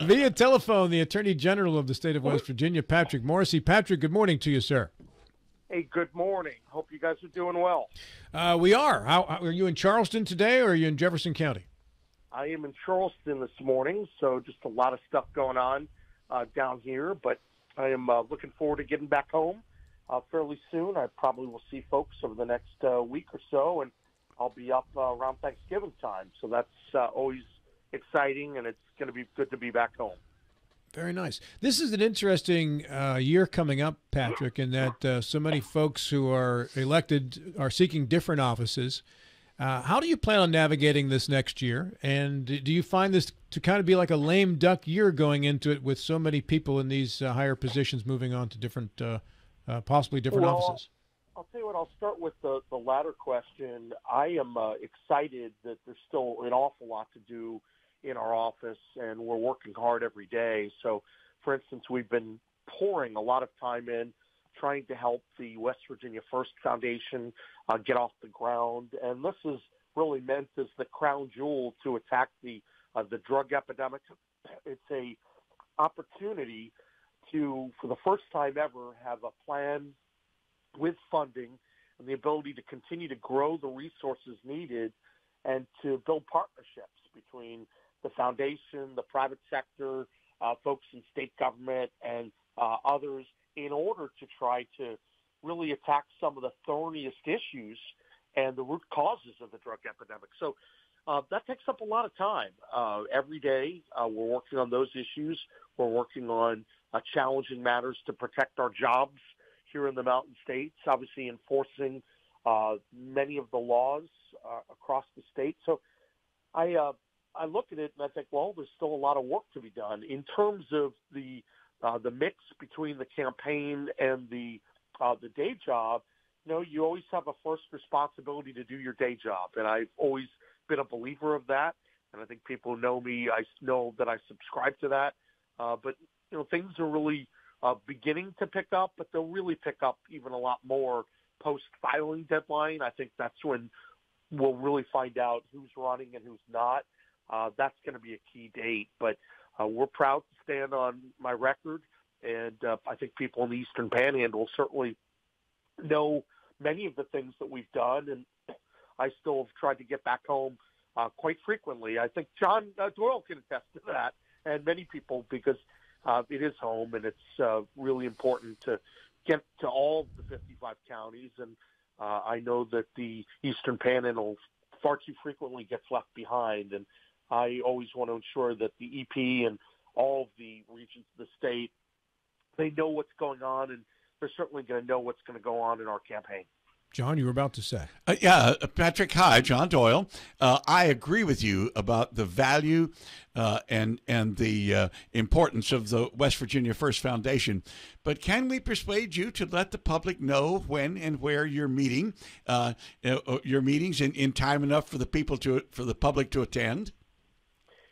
Via telephone, the Attorney General of the state of West Virginia, Patrick Morrisey. Patrick, good morning to you, sir. Hey, good morning. Hope you guys are doing well. Uh, we are. How, are you in Charleston today, or are you in Jefferson County? I am in Charleston this morning, so just a lot of stuff going on uh, down here. But I am uh, looking forward to getting back home uh, fairly soon. I probably will see folks over the next uh, week or so, and I'll be up uh, around Thanksgiving time. So that's uh, always exciting, and it's going to be good to be back home. Very nice. This is an interesting uh, year coming up, Patrick, in that uh, so many folks who are elected are seeking different offices. Uh, how do you plan on navigating this next year? And do you find this to kind of be like a lame duck year going into it with so many people in these uh, higher positions moving on to different, uh, uh, possibly different well, offices? I'll tell you what, I'll start with the, the latter question. I am excited that there's still an awful lot to do in our office, and we're working hard every day. So, for instance, we've been pouring a lot of time in trying to help the West Virginia First Foundation uh, get off the ground, and this is really meant as the crown jewel to attack the uh, the drug epidemic. It's a opportunity to, for the first time ever, have a plan with funding and the ability to continue to grow the resources needed and to build partnerships between the foundation, the private sector, uh, folks in state government, and uh, others in order to try to really attack some of the thorniest issues and the root causes of the drug epidemic. So uh, that takes up a lot of time. Uh, every day uh, we're working on those issues. We're working on uh, challenging matters to protect our jobs here in the Mountain States, obviously enforcing uh, many of the laws uh, across the state. So I, I look at it and I think, well, there's still a lot of work to be done in terms of the uh, the mix between the campaign and the uh, the day job. You know, you always have a first responsibility to do your day job, and I've always been a believer of that. And I think people who know me, I know that I subscribe to that. Uh, but you know, things are really uh, beginning to pick up, but they'll really pick up even a lot more post filing deadline. I think that's when we'll really find out who's running and who's not uh, that's going to be a key date. But uh, we're proud to stand on my record, and uh, I think people in the Eastern Panhandle certainly know many of the things that we've done, and I still have tried to get back home uh, quite frequently. I think John uh, Doyle can attest to that, and many people because uh, it is home, and it's uh, really important to get to all the 55 counties. And uh, I know that the Eastern Panhandle far too frequently gets left behind, and I always want to ensure that the EP and all of the regions of the state, they know what's going on, and they're certainly going to know what's going to go on in our campaign. John, you were about to say. Uh, yeah, uh, Patrick. Hi, John Doyle. Uh, I agree with you about the value uh, and and the uh, importance of the West Virginia First Foundation. But can we persuade you to let the public know when and where you're meeting uh, your meetings in, in time enough for the people to for the public to attend?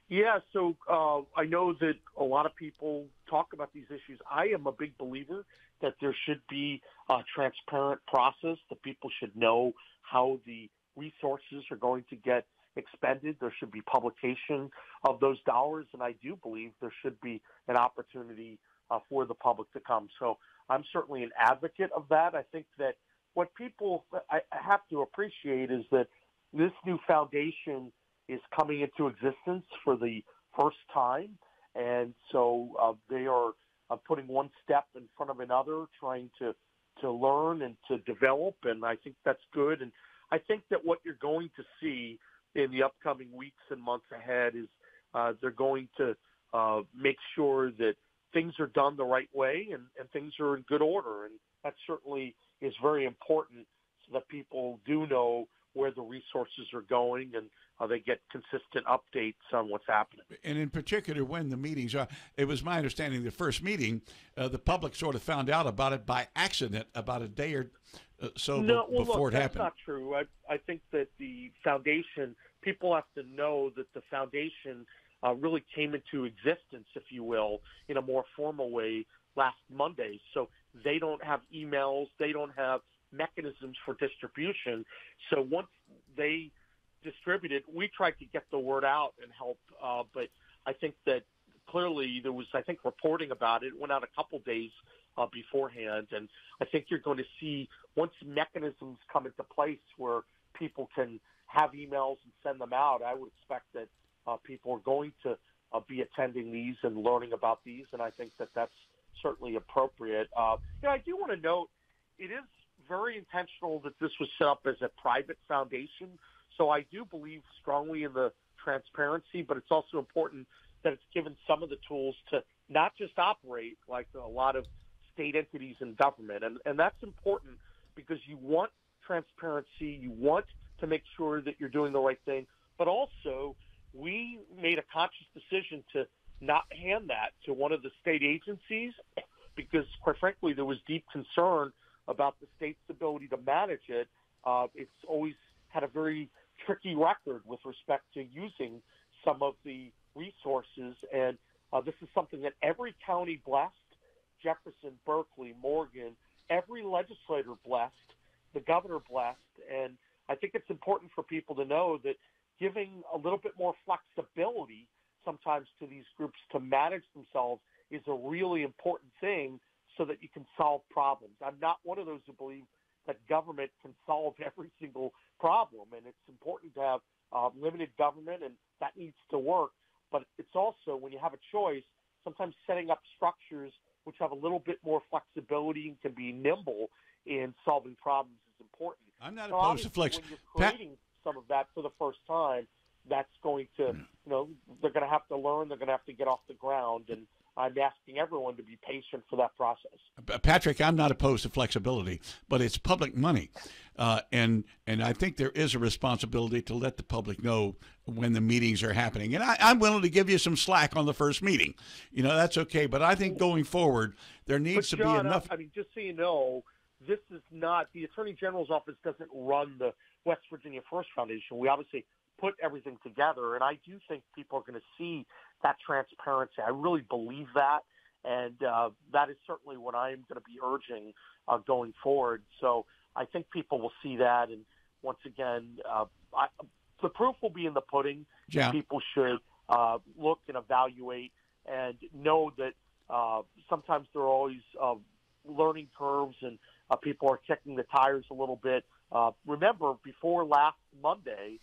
Yeah, so uh, I know that a lot of people talk about these issues. I am a big believer that there should be a transparent process, that people should know how the resources are going to get expended. There should be publication of those dollars, and I do believe there should be an opportunity uh, for the public to come. So I'm certainly an advocate of that. I think that what people I have to appreciate is that this new foundation – is coming into existence for the first time. And so uh, they are uh, putting one step in front of another, trying to, to learn and to develop. And I think that's good. And I think that what you're going to see in the upcoming weeks and months ahead is uh, they're going to uh, make sure that things are done the right way and, and things are in good order. And that certainly is very important so that people do know where the resources are going and uh, they get consistent updates on what's happening. And in particular, when the meetings are, it was my understanding the first meeting, uh, the public sort of found out about it by accident about a day or uh, so no, well, before look, it happened. That's not true. I, I think that the foundation, people have to know that the foundation uh, really came into existence, if you will, in a more formal way last Monday. So they don't have emails, they don't have mechanisms for distribution. So once they distributed, we tried to get the word out and help, uh, but I think that clearly there was, I think, reporting about it. It went out a couple days uh, beforehand, and I think you're going to see once mechanisms come into place where people can have emails and send them out. I would expect that uh, people are going to uh, be attending these and learning about these, and I think that that's certainly appropriate. Uh, you know, I do want to note it is very intentional that this was set up as a private foundation. So I do believe strongly in the transparency, but it's also important that it's given some of the tools to not just operate like a lot of state entities and government. And, and that's important because you want transparency, you want to make sure that you're doing the right thing, but also we made a conscious decision to not hand that to one of the state agencies because, quite frankly, there was deep concern about the state's ability to manage it. Uh, it's always had a very tricky record with respect to using some of the resources, and uh, this is something that every county blessed, Jefferson, Berkeley, Morgan, every legislator blessed, the governor blessed, and I think it's important for people to know that giving a little bit more flexibility sometimes to these groups to manage themselves is a really important thing so that you can solve problems. I'm not one of those who believe that government can solve every single problem, and it's important to have uh, limited government, and that needs to work. But it's also when you have a choice, sometimes setting up structures which have a little bit more flexibility and can be nimble in solving problems is important. I'm not so opposed to flex. When you're creating Pat- some of that for the first time, that's going to, you know, they're going to have to learn. They're going to have to get off the ground, and I'm asking everyone to be patient for that process. Patrick, I'm not opposed to flexibility, but it's public money, uh, and and I think there is a responsibility to let the public know when the meetings are happening. And I, I'm willing to give you some slack on the first meeting. You know, that's okay. But I think going forward, there needs but to John, be enough. I mean, just so you know, this is not the Attorney General's office doesn't run the West Virginia First Foundation. We obviously put everything together. And I do think people are going to see that transparency. I really believe that. And uh, that is certainly what I'm going to be urging uh, going forward. So I think people will see that. And once again, uh, I, the proof will be in the pudding. Yeah. People should uh, look and evaluate and know that uh, sometimes there are always uh, learning curves and uh, people are kicking the tires a little bit. Uh, remember, before last Monday,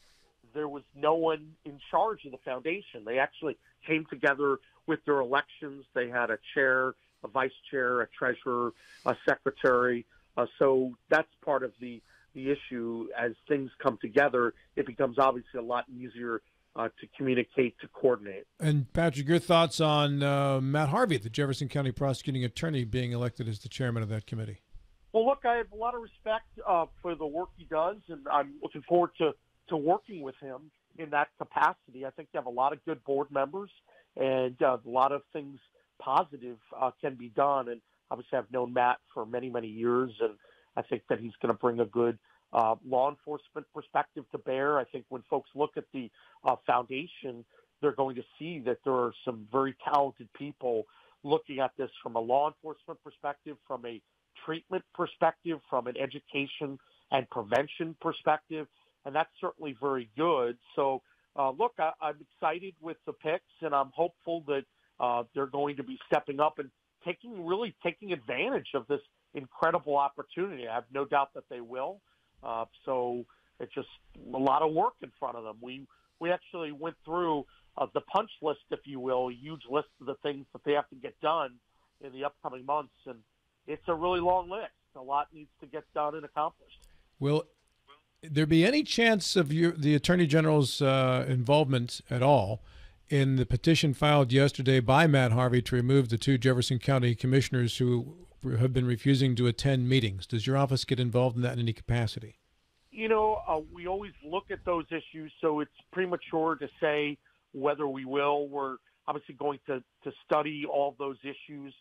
there was no one in charge of the foundation. They actually came together with their elections. They had a chair, a vice chair, a treasurer, a secretary. Uh, so that's part of the the issue. As things come together, it becomes obviously a lot easier uh, to communicate, to coordinate. And Patrick, your thoughts on uh, Matt Harvey, the Jefferson County prosecuting attorney, being elected as the chairman of that committee? Well, look, I have a lot of respect uh, for the work he does, and I'm looking forward to to working with him in that capacity. I think they have a lot of good board members and uh, a lot of things positive uh, can be done. And obviously, I've known Matt for many, many years, and I think that he's going to bring a good uh, law enforcement perspective to bear. I think when folks look at the uh, foundation, they're going to see that there are some very talented people looking at this from a law enforcement perspective, from a treatment perspective, from an education and prevention perspective and that's certainly very good. So, uh, look, I, I'm excited with the picks, and I'm hopeful that uh, they're going to be stepping up and taking really taking advantage of this incredible opportunity. I have no doubt that they will. Uh, so it's just a lot of work in front of them. We we actually went through uh, the punch list, if you will, a huge list of the things that they have to get done in the upcoming months, and it's a really long list. A lot needs to get done and accomplished. Will there be any chance of your, the Attorney General's uh, involvement at all in the petition filed yesterday by Matt Harvey to remove the two Jefferson County commissioners who have been refusing to attend meetings? Does your office get involved in that in any capacity? You know, uh, we always look at those issues, so it's premature to say whether we will. We're obviously going to, to study all those issues,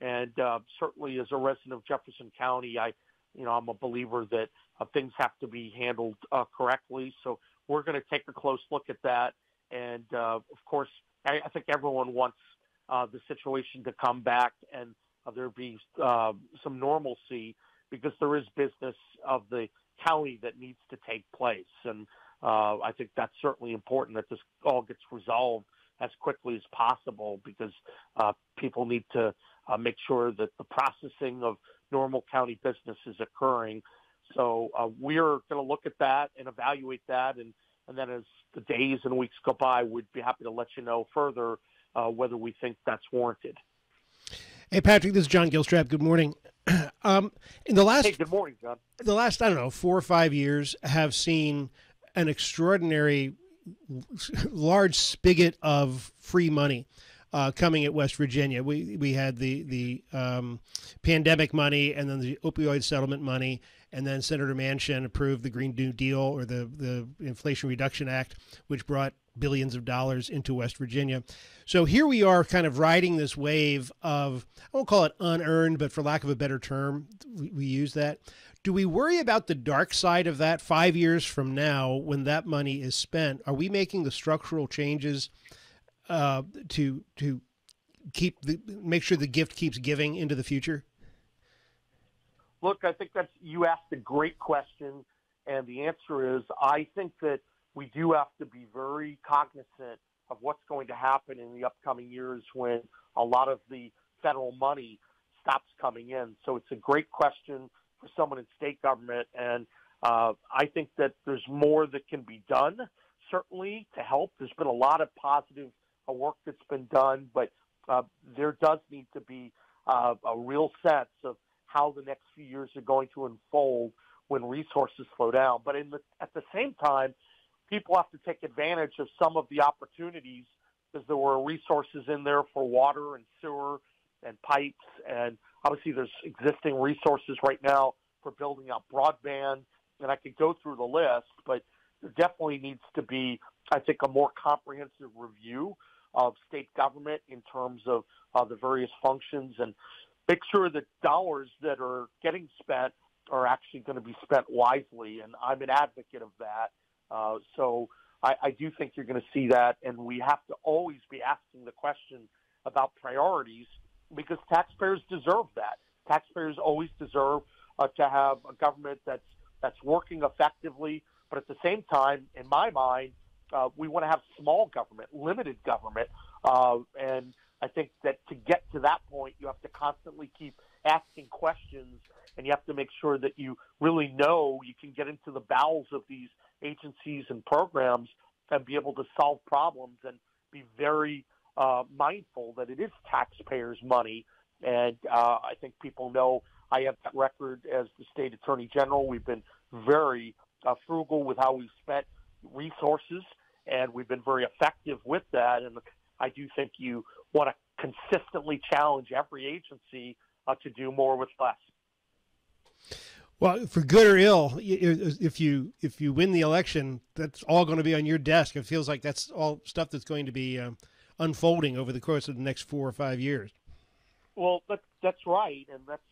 and uh, certainly as a resident of Jefferson County, I, you know, I'm a believer that uh, things have to be handled uh, correctly. So we're going to take a close look at that. And uh, of course, I, I think everyone wants uh, the situation to come back and uh, there be uh, some normalcy because there is business of the county that needs to take place. And uh, I think that's certainly important that this all gets resolved as quickly as possible because uh, people need to uh, make sure that the processing of normal county business is occurring. So uh, we're going to look at that and evaluate that, and and then as the days and weeks go by, we'd be happy to let you know further uh, whether we think that's warranted. Hey, Patrick, this is John Gilstrap. Good morning. Um, in the last, hey, good morning, John. The last, I don't know, four or five years have seen an extraordinary large spigot of free money uh, coming at West Virginia. We we had the the um, pandemic money, and then the opioid settlement money, and then Senator Manchin approved the Green New Deal or the the Inflation Reduction Act, which brought billions of dollars into West Virginia. So here we are, kind of riding this wave of I won't call it unearned, but for lack of a better term, we, we use that. Do we worry about the dark side of that five years from now when that money is spent? Are we making the structural changes uh, to to keep the make sure the gift keeps giving into the future? Look, I think that's you asked a great question, and the answer is I think that we do have to be very cognizant of what's going to happen in the upcoming years when a lot of the federal money stops coming in. So it's a great question for someone in state government, and uh, I think that there's more that can be done certainly to help. There's been a lot of positive uh, work that's been done, but uh, there does need to be uh, a real sense of how the next few years are going to unfold when resources slow down. But in the, at the same time, people have to take advantage of some of the opportunities because there were resources in there for water and sewer and pipes. And obviously, there's existing resources right now for building out broadband. And I could go through the list, but there definitely needs to be, I think, a more comprehensive review of state government in terms of uh, the various functions and make sure that dollars that are getting spent are actually going to be spent wisely. And I'm an advocate of that. Uh, so I, I do think you're going to see that, and we have to always be asking the question about priorities because taxpayers deserve that. Taxpayers always deserve uh, to have a government that's that's working effectively, but at the same time, in my mind, uh, we want to have small government, limited government, uh, and I think that to get to that point, you have to constantly keep asking questions, and you have to make sure that you really know you can get into the bowels of these agencies and programs and be able to solve problems and be very uh, mindful that it is taxpayers' money. And uh, I think people know I have that record as the state attorney general. We've been very uh, frugal with how we've spent resources, and we've been very effective with that. And I do think you want to consistently challenge every agency uh, to do more with less. Well, for good or ill, if you if you win the election, that's all going to be on your desk. It feels like that's all stuff that's going to be um, unfolding over the course of the next four or five years. Well, that, that's right, and that's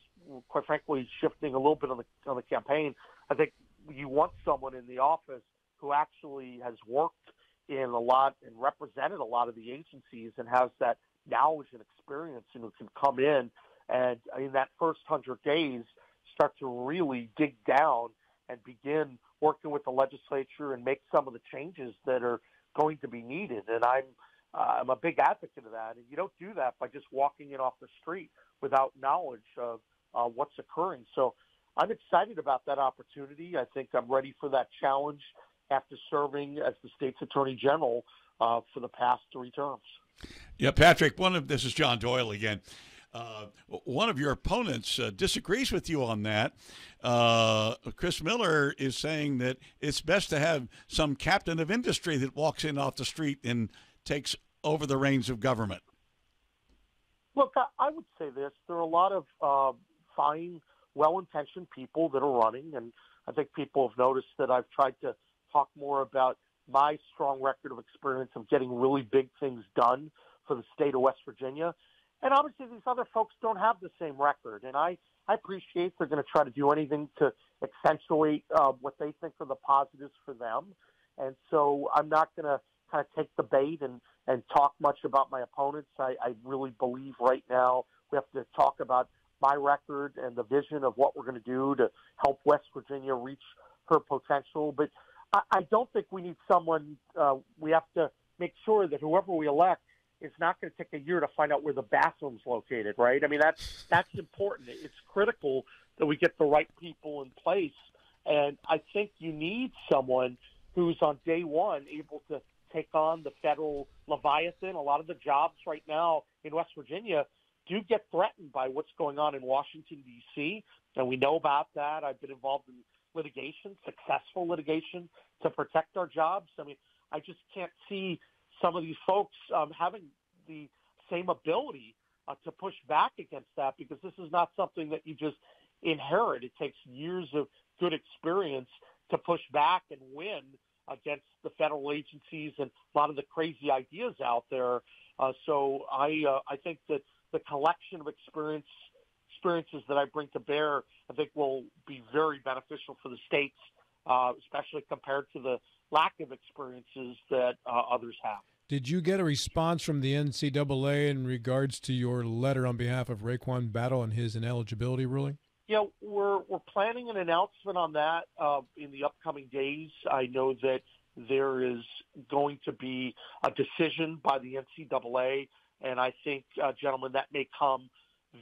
quite frankly shifting a little bit on the on the campaign. I think you want someone in the office who actually has worked in a lot and represented a lot of the agencies and has that knowledge and experience and who can come in and in that first hundred days start to really dig down and begin working with the legislature and make some of the changes that are going to be needed. And I'm uh, I'm a big advocate of that. And you don't do that by just walking in off the street without knowledge of uh, what's occurring. So I'm excited about that opportunity. I think I'm ready for that challenge after serving as the state's attorney general uh, for the past three terms. Yeah, Patrick. One of this is John Doyle again. Uh, one of your opponents uh, disagrees with you on that. Uh, Chris Miller is saying that it's best to have some captain of industry that walks in off the street and takes over the reins of government. Look, I would say this: there are a lot of uh, fine, well-intentioned people that are running, and I think people have noticed that I've tried to talk more about my strong record of experience of getting really big things done for the state of West Virginia. And obviously, these other folks don't have the same record. And I, I appreciate they're going to try to do anything to accentuate uh, what they think are the positives for them. And so I'm not going to kind of take the bait and, and talk much about my opponents. I, I really believe right now we have to talk about my record and the vision of what we're going to do to help West Virginia reach her potential. But I, I don't think we need someone. Uh, we have to make sure that whoever we elect is not going to take a year to find out where the bathroom's located, right? I mean, that's that's important. It's critical that we get the right people in place, and I think you need someone who's on day one able to take on the federal leviathan. A lot of the jobs right now in West Virginia do get threatened by what's going on in Washington D.C., and we know about that. I've been involved in litigation, successful litigation, to protect our jobs. I mean, I just can't see some of these folks um, having the same ability uh, to push back against that because this is not something that you just inherit. It takes years of good experience to push back and win against the federal agencies and a lot of the crazy ideas out there. Uh, so I uh, I think that the collection of experience experiences that I bring to bear, I think will be very beneficial for the states, uh, especially compared to the lack of experiences that uh, others have. Did you get a response from the NCAA in regards to your letter on behalf of RaeQuan Battle and his ineligibility ruling? Yeah, we're we're planning an announcement on that uh, in the upcoming days. I know that there is going to be a decision by the NCAA, and I think, uh, gentlemen, that may come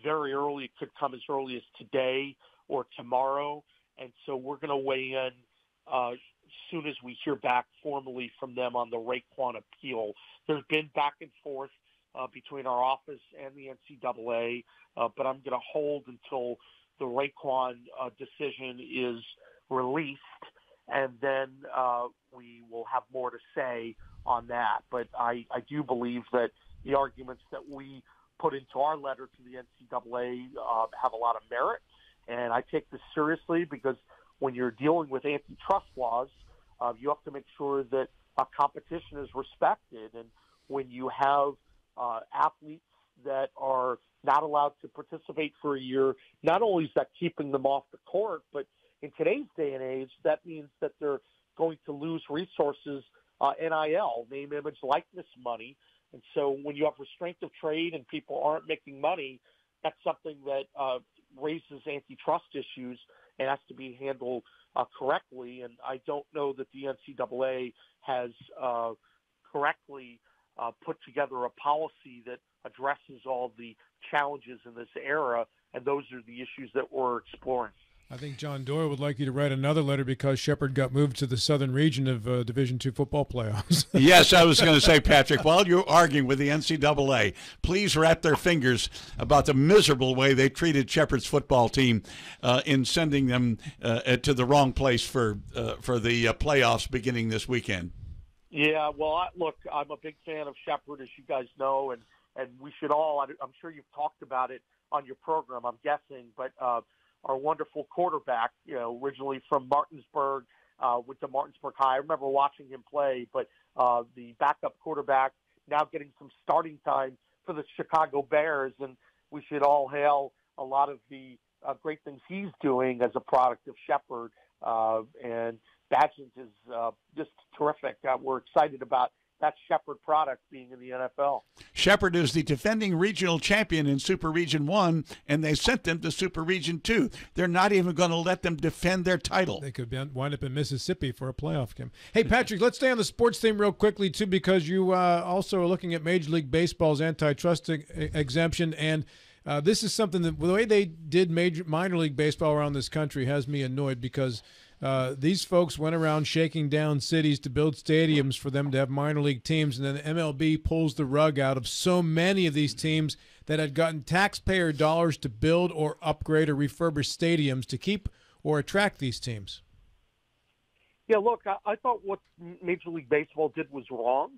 very early. It could come as early as today or tomorrow. And so we're going to weigh in uh, as soon as we hear back formally from them on the RaeQuan appeal. There's been back and forth uh, between our office and the NCAA, uh, but I'm going to hold until the RaeQuan uh, decision is released, and then uh, we will have more to say on that. But I, I do believe that the arguments that we put into our letter to the NCAA uh, have a lot of merit, and I take this seriously because when you're dealing with antitrust laws, uh, you have to make sure that uh, competition is respected, and when you have uh, athletes that are not allowed to participate for a year, not only is that keeping them off the court, but in today's day and age, that means that they're going to lose resources, uh, NIL, name, image, likeness money, and so when you have restraint of trade and people aren't making money, that's something that uh, raises antitrust issues and has to be handled uh, correctly. And I don't know that the NCAA has uh, correctly uh, put together a policy that addresses all the challenges in this era. And those are the issues that we're exploring. I think John Doyle would like you to write another letter because Shepherd got moved to the southern region of uh, Division Two football playoffs. yes, I was going to say, Patrick, while you're arguing with the NCAA, please wrap their fingers about the miserable way they treated Shepherd's football team uh, in sending them uh, to the wrong place for uh, for the uh, playoffs beginning this weekend. Yeah, well, I, look, I'm a big fan of Shepherd, as you guys know, and and we should all. I'm sure you've talked about it on your program. I'm guessing, but uh, our wonderful quarterback, you know, originally from Martinsburg, uh, with the Martinsburg High. I remember watching him play, but uh, the backup quarterback now getting some starting time for the Chicago Bears, and we should all hail a lot of the uh, great things he's doing as a product of Shepherd. Uh, and Bagent is uh, just terrific. Uh, we're excited about that Shepherd product being in the NFL. Shepherd is the defending regional champion in Super Region 1, and they sent them to Super Region 2. They're not even going to let them defend their title. They could wind up in Mississippi for a playoff game. Hey, Patrick, let's stay on the sports theme real quickly, too, because you uh, also are looking at Major League Baseball's antitrust exemption. And uh, this is something that the way they did major minor league baseball around this country has me annoyed because – uh, these folks went around shaking down cities to build stadiums for them to have minor league teams, and then the MLB pulls the rug out of so many of these teams that had gotten taxpayer dollars to build or upgrade or refurbish stadiums to keep or attract these teams. Yeah, look, I, I thought what Major League Baseball did was wrong,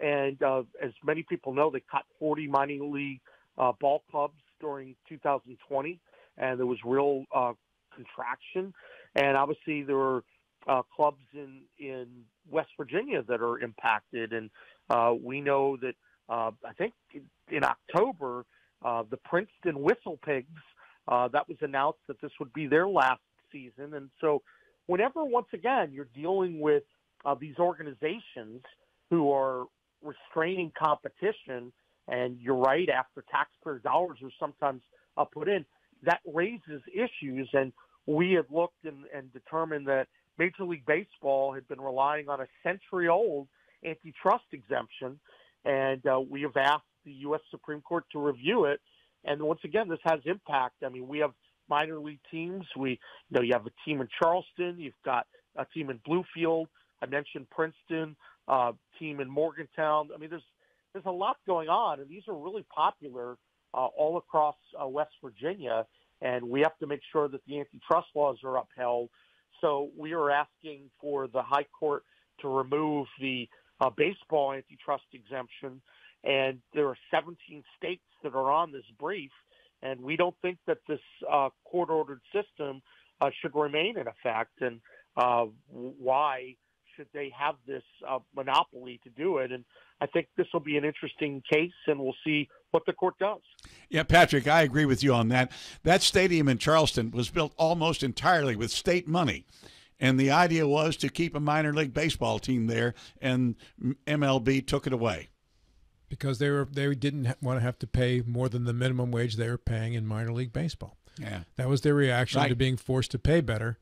and uh, as many people know, they cut 40 minor league uh, ball clubs during 2020, and there was real uh, contraction. And obviously, there are uh, clubs in in West Virginia that are impacted, and uh, we know that uh, I think in October uh, the Princeton Whistle Pigs uh, that was announced that this would be their last season, and so whenever once again you're dealing with uh, these organizations who are restraining competition, and you're right after taxpayer dollars are sometimes uh, put in, that raises issues and we had looked and, and determined that Major League Baseball had been relying on a century old antitrust exemption, and uh, we have asked the U.S. Supreme Court to review it. And once again, this has impact. I mean, we have minor league teams. We, you know, you have a team in Charleston. You've got a team in Bluefield. I mentioned Princeton, uh, team in Morgantown. I mean, there's there's a lot going on, and these are really popular uh, all across uh, West Virginia. And we have to make sure that the antitrust laws are upheld. So we are asking for the High Court to remove the uh, baseball antitrust exemption. And there are 17 states that are on this brief, and we don't think that this uh, court-ordered system uh, should remain in effect. And uh, why should they have this uh, monopoly to do it? And I think this will be an interesting case, and we'll see what the court does. Yeah, Patrick, I agree with you on that. That stadium in Charleston was built almost entirely with state money. And the idea was to keep a minor league baseball team there, and MLB took it away because they were they didn't want to have to pay more than the minimum wage they were paying in minor league baseball. Yeah, that was their reaction right. to being forced to pay better.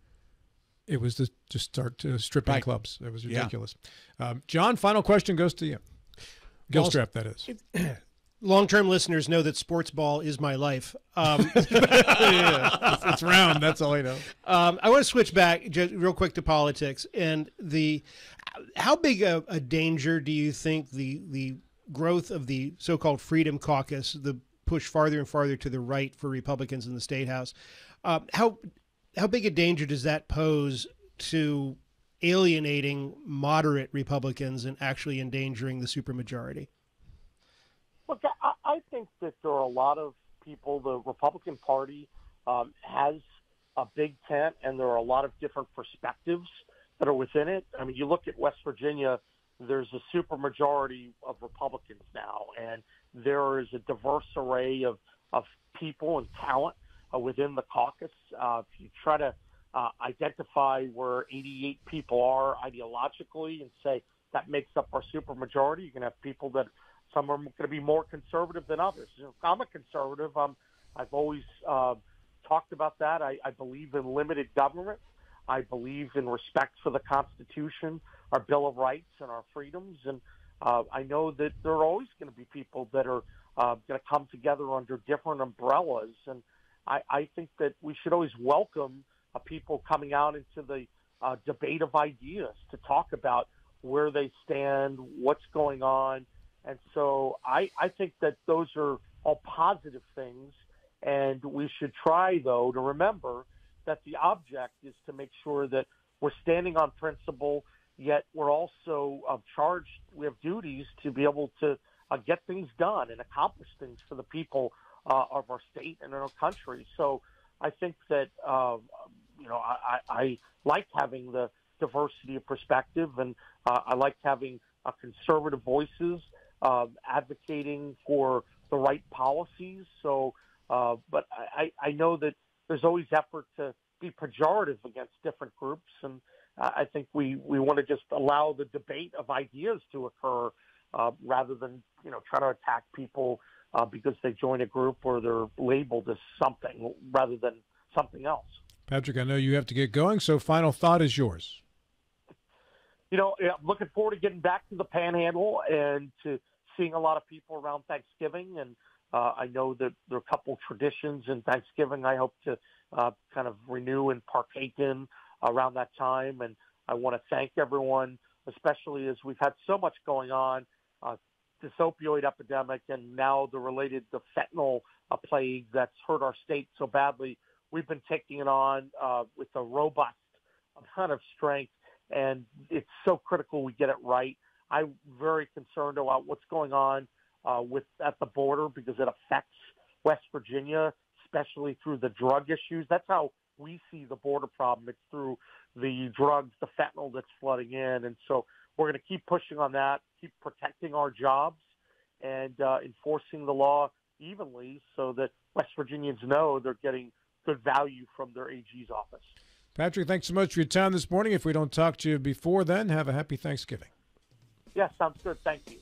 It was to just start to stripping right. clubs. It was ridiculous. Yeah. Um, John, final question goes to you. Gilstrap, that is. long-term listeners know that sports ball is my life. Um, yeah, it's, it's, round. That's all I know. Um, I want to switch back just real quick to politics and the how big a, a, danger do you think the the growth of the so-called Freedom Caucus, the push farther and farther to the right for Republicans in the state house, uh, how how big a danger does that pose to alienating moderate Republicans and actually endangering the supermajority? Think that there are a lot of people. The Republican Party um, has a big tent, and there are a lot of different perspectives that are within it. I mean, you look at West Virginia. There's a supermajority of Republicans now, and there is a diverse array of of people and talent uh, within the caucus. Uh, if you try to uh, identify where 88 people are ideologically and say that makes up our supermajority, you can have people that some are going to be more conservative than others. You know, I'm a conservative. I'm, I've always uh, talked about that. I, I believe in limited government. I believe in respect for the Constitution, our Bill of Rights, and our freedoms. And uh, I know that there are always going to be people that are uh, going to come together under different umbrellas. And I, I think that we should always welcome uh, people coming out into the uh, debate of ideas to talk about where they stand, what's going on, and so I, I think that those are all positive things. And we should try, though, to remember that the object is to make sure that we're standing on principle, yet we're also uh, charged, we have duties to be able to uh, get things done and accomplish things for the people uh, of our state and our country. So I think that, uh, you know, I, I like having the diversity of perspective and uh, I like having uh, conservative voices uh, advocating for the right policies. So, uh, but I, I know that there's always effort to be pejorative against different groups, and I think we, we want to just allow the debate of ideas to occur uh, rather than you know try to attack people uh, because they join a group or they're labeled as something rather than something else. Patrick, I know you have to get going, so final thought is yours. You know, I'm looking forward to getting back to the Panhandle and to seeing a lot of people around Thanksgiving, and uh, I know that there are a couple traditions in Thanksgiving. I hope to uh, kind of renew and partake in around that time, and I want to thank everyone, especially as we've had so much going on. Uh, this opioid epidemic and now the related the fentanyl uh, plague that's hurt our state so badly. We've been taking it on uh, with a robust amount of strength, and it's so critical we get it right. I'm very concerned about what's going on uh, with at the border because it affects West Virginia, especially through the drug issues. That's how we see the border problem. It's through the drugs, the fentanyl that's flooding in, and so we're going to keep pushing on that, keep protecting our jobs, and uh, enforcing the law evenly so that West Virginians know they're getting good value from their AG's office. Patrick, thanks so much for your time this morning. If we don't talk to you before then, have a happy Thanksgiving. Yeah, sounds good. Thank you.